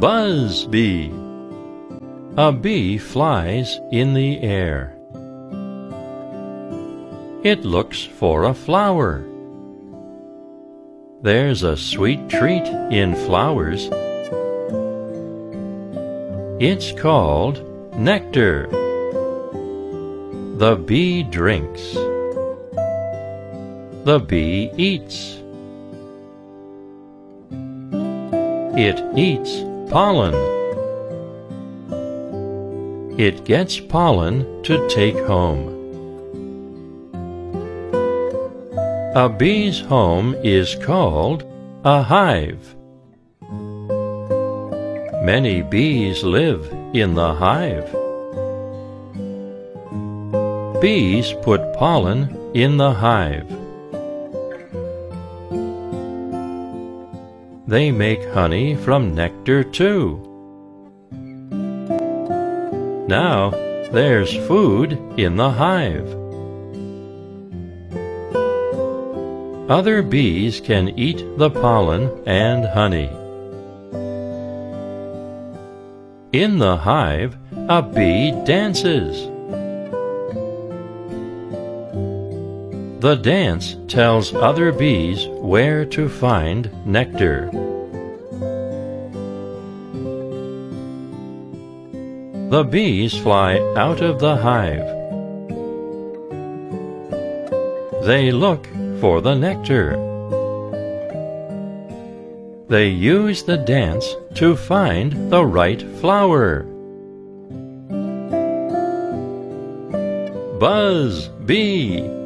Buzz bee. A bee flies in the air. It looks for a flower. There's a sweet treat in flowers. It's called nectar. The bee drinks. The bee eats. It eats pollen. It gets pollen to take home. A bee's home is called a hive. Many bees live in the hive. Bees put pollen in the hive. They make honey from nectar too. Now there's food in the hive. Other bees can eat the pollen and honey. In the hive, a bee dances. The dance tells other bees where to find nectar. The bees fly out of the hive. They look for the nectar. They use the dance to find the right flower. Buzz bee.